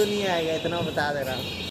तो नहीं आएगा इतना बता दे रहा हूँ।